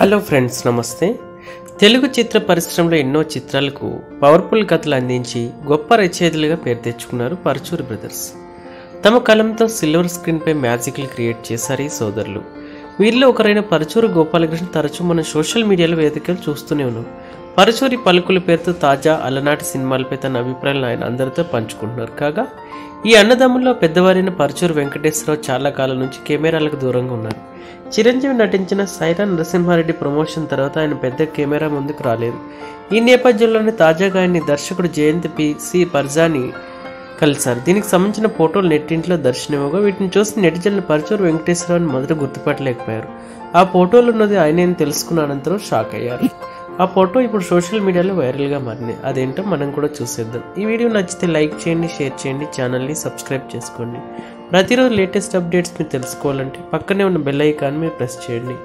Hello friends నమస్తే. తెలుగు చిత్ర పరిశ్రమలో ఎన్నో చిత్రాలకు పవర్ఫుల్ కథలు అందించి గొప్ప రచయితలుగా పేరు తెచ్చుకున్నారు పరచూరి బ్రదర్స్ తమ కలంతో సిల్వర్ స్క్రీన్పై మ్యాజిక్లు క్రియేట్ చేశారు ఈ సోదరులు. వీరిలో ఒకరైన పరచూరు గోపాలకృష్ణ తరచూ మన సోషల్ మీడియాలో వేదికలు చూస్తూనే ఉన్నాం. పరుచూరి పలుకుల పేరుతో తాజా అలనాటి సినిమాలపై తన అభిప్రాయాలను ఆయన అందరితో పంచుకుంటున్నారు. కాగా ఈ అన్నదమ్ముల్లో పెద్దవారైన పరచూరు వెంకటేశ్వరరావు చాలా కాలం నుంచి కెమెరాలకు దూరంగా ఉన్నారు. చిరంజీవి నటించిన సైరా నరసింహారెడ్డి ప్రమోషన్ తర్వాత ఆయన పెద్ద కెమెరా ముందుకు రాలేదు. ఈ నేపథ్యంలోనే తాజాగా ఆయన్ని దర్శకుడు జయంత్ పి సి పర్జాని కలిశారు. దీనికి సంబంధించిన ఫోటోలు నెట్టింట్లో దర్శనమివ్వగా వీటిని చూసి నెటిజన్లు పరచూరు వెంకటేశ్వరరావుని మొదట గుర్తుపట్టలేకపోయారు. ఆ ఫోటోలు ఉన్నది ఆయనే తెలుసుకున్న అనంతరం షాక్ అయ్యారు. ఆ ఫోటో ఇప్పుడు సోషల్ మీడియాలో వైరల్గా మారింది. అదేంటో మనం కూడా చూసేద్దాం. ఈ వీడియో నచ్చితే లైక్ చేయండి షేర్ చేయండి ఛానల్ని సబ్స్క్రైబ్ చేసుకోండి. ప్రతిరోజు లేటెస్ట్ అప్డేట్స్ మీరు తెలుసుకోవాలంటే పక్కనే ఉన్న బెల్ ఐకాన్ మీరు ప్రెస్ చేయండి.